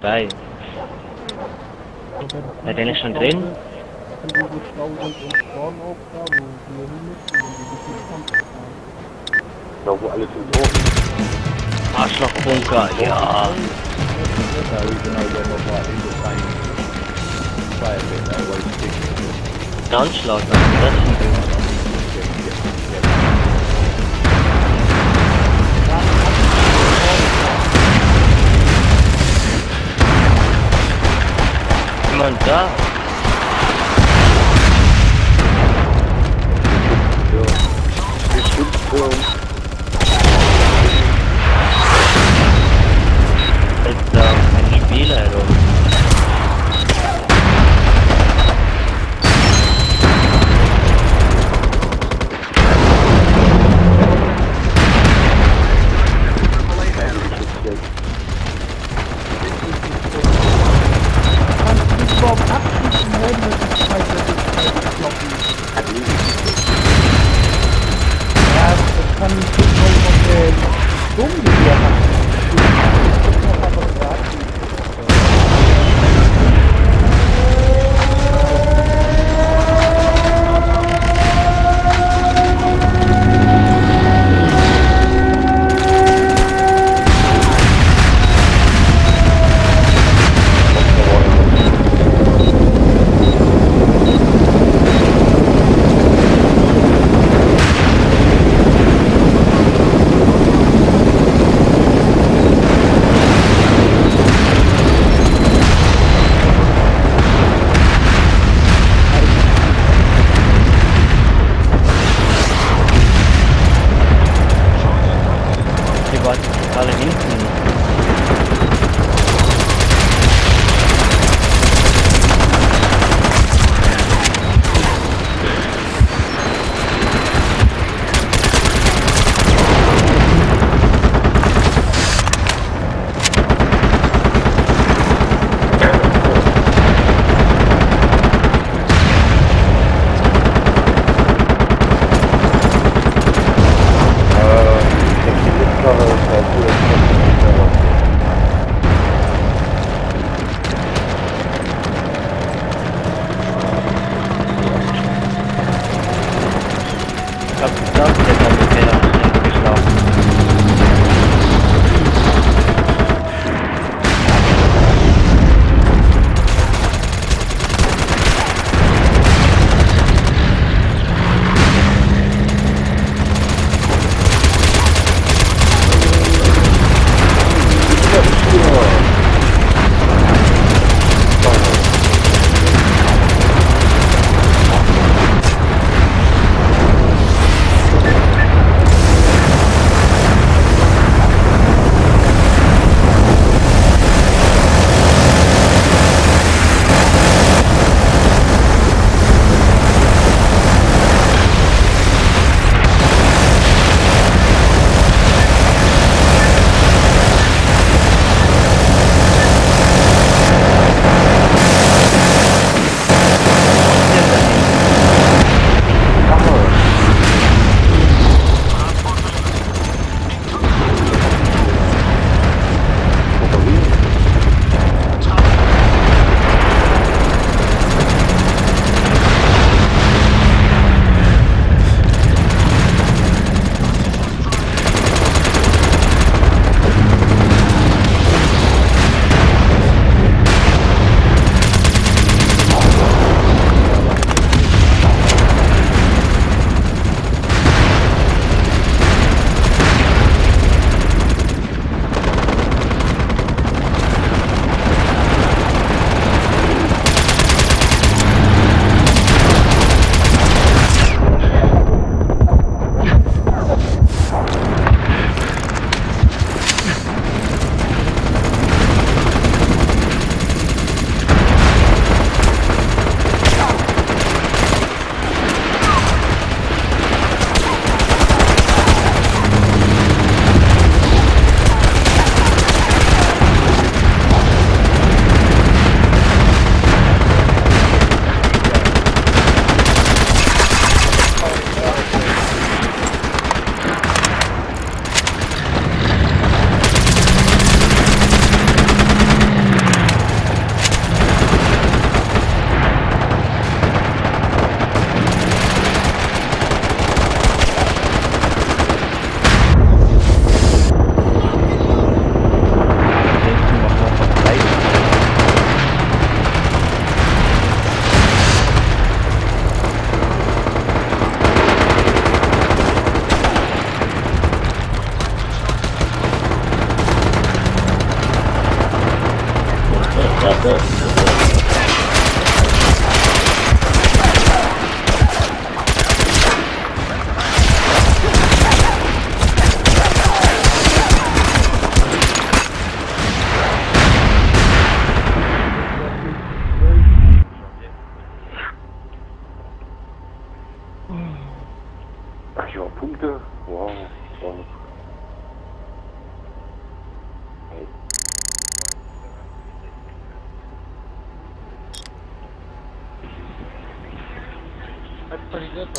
Drei. Seid ihr nicht schon drin? Da wo alle sind drauf. Arschlochbunker, ja. Da genau der nochmal in der Zeit. Zwei Meter, aber ich denke. Ganz Downschlag, das ist front door. What? Alle hinten. Ach ja, Punkte. Wow. wow. придет